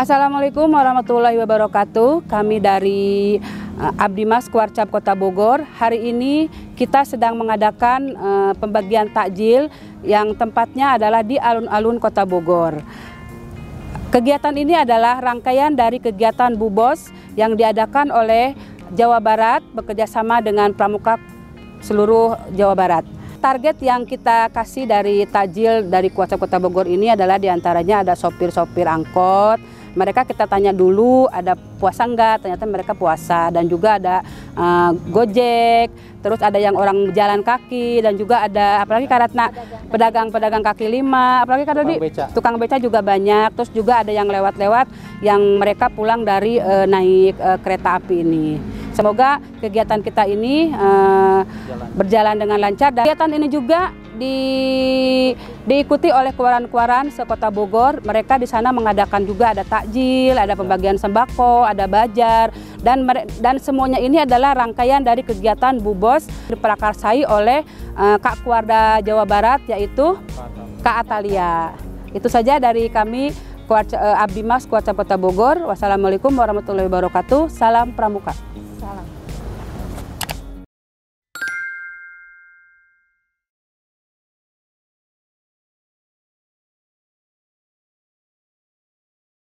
Assalamualaikum warahmatullahi wabarakatuh. Kami dari uh, Abdimas Kuarcap Kota Bogor. Hari ini kita sedang mengadakan uh, pembagian takjil yang tempatnya adalah di alun-alun Kota Bogor. Kegiatan ini adalah rangkaian dari kegiatan Bubos yang diadakan oleh Jawa Barat bekerjasama dengan Pramuka seluruh Jawa Barat. Target yang kita kasih dari takjil dari Kuarcap Kota Bogor ini adalah di antaranya ada sopir-sopir angkot, mereka kita tanya dulu ada puasa enggak ternyata mereka puasa. Dan juga ada uh, gojek terus ada yang orang jalan kaki dan juga ada apalagi karena pedagang-pedagang kaki lima apalagi karena di tukang beca. Juga banyak. Terus juga ada yang lewat-lewat yang mereka pulang dari uh, naik uh, kereta api ini semoga kegiatan kita ini uh, berjalan dengan lancar dan kegiatan ini juga di, diikuti oleh kuaran-kuaran sekota Bogor. Mereka di sana mengadakan juga ada takjil, ada pembagian sembako, ada bajar, dan dan semuanya ini adalah rangkaian dari kegiatan Bubos diprakarsai oleh uh, Kak Kuarda Jawa Barat yaitu Kak Atalia. Itu saja dari kami Kuarca, uh, Abdimas Kuarca Kota Bogor. Wassalamualaikum warahmatullahi wabarakatuh. Salam Pramuka. 刷了。